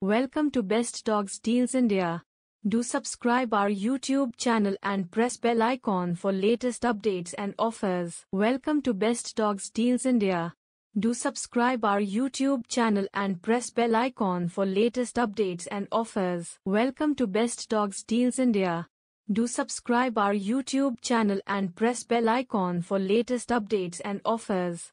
Welcome to Best Dogs Deals India. Do subscribe our YouTube channel and press bell icon for latest updates and offers. Welcome to Best Dogs Deals India. Do subscribe our YouTube channel and press bell icon for latest updates and offers. Welcome to Best Dogs Deals India. Do subscribe our YouTube channel and press bell icon for latest updates and offers.